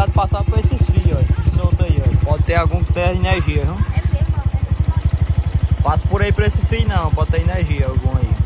cuidado passar por esses fios, ó. Solta aí, ó. Pode ter algum que tenha energia, viu? É mesmo, Passa por aí por esses fios não, pode ter energia algum aí.